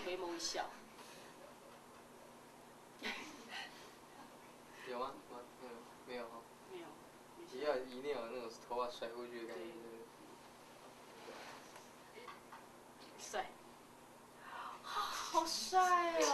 回眸一笑。有吗？没有，没有哈。没有。一定要一定要那种头发甩过去的感觉。帅。好帅哦。